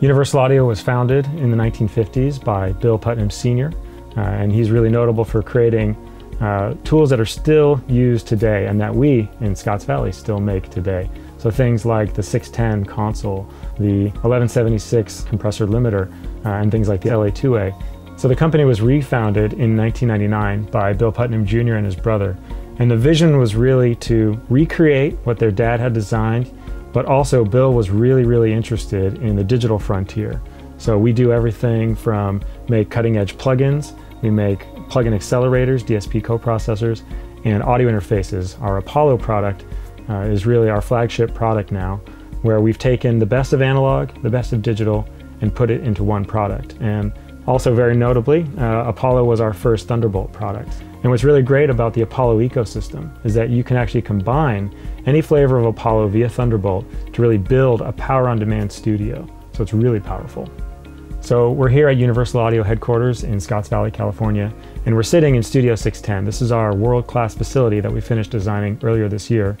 Universal Audio was founded in the 1950s by Bill Putnam Sr., uh, and he's really notable for creating uh, tools that are still used today and that we in Scotts Valley still make today. So things like the 610 console, the 1176 compressor limiter, uh, and things like the LA2A. So the company was refounded in 1999 by Bill Putnam Jr. and his brother. And the vision was really to recreate what their dad had designed but also, Bill was really, really interested in the digital frontier. So we do everything from make cutting edge plugins, we make plug-in accelerators, DSP coprocessors, and audio interfaces. Our Apollo product uh, is really our flagship product now, where we've taken the best of analog, the best of digital, and put it into one product. And also very notably, uh, Apollo was our first Thunderbolt product. And what's really great about the Apollo ecosystem is that you can actually combine any flavor of Apollo via Thunderbolt to really build a power on demand studio. So it's really powerful. So we're here at Universal Audio headquarters in Scotts Valley, California, and we're sitting in Studio 610. This is our world-class facility that we finished designing earlier this year.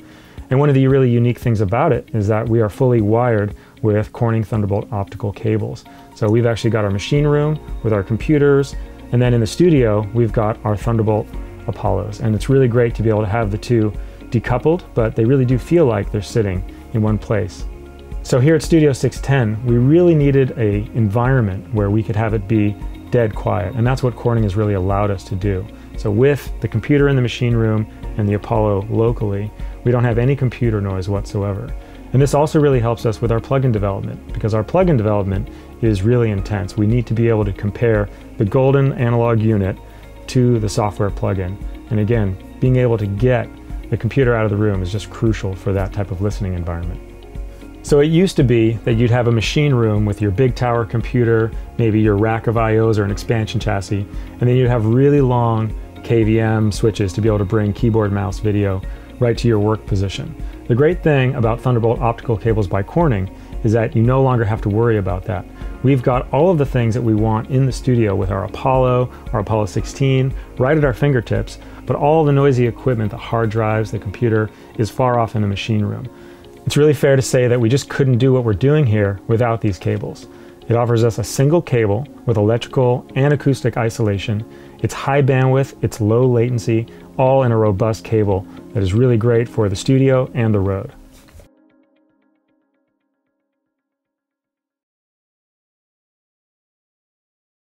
And one of the really unique things about it is that we are fully wired with Corning Thunderbolt optical cables. So we've actually got our machine room with our computers, and then in the studio, we've got our Thunderbolt Apollos. And it's really great to be able to have the two decoupled, but they really do feel like they're sitting in one place. So here at Studio 610, we really needed a environment where we could have it be dead quiet. And that's what Corning has really allowed us to do. So with the computer in the machine room and the Apollo locally, we don't have any computer noise whatsoever. And this also really helps us with our plugin development because our plugin development is really intense. We need to be able to compare the golden analog unit to the software plugin. And again, being able to get the computer out of the room is just crucial for that type of listening environment. So it used to be that you'd have a machine room with your big tower computer, maybe your rack of IOs or an expansion chassis, and then you'd have really long KVM switches to be able to bring keyboard mouse video right to your work position. The great thing about Thunderbolt optical cables by Corning is that you no longer have to worry about that. We've got all of the things that we want in the studio with our Apollo, our Apollo 16, right at our fingertips, but all the noisy equipment, the hard drives, the computer, is far off in the machine room. It's really fair to say that we just couldn't do what we're doing here without these cables. It offers us a single cable with electrical and acoustic isolation. It's high bandwidth, it's low latency, all in a robust cable that is really great for the studio and the road.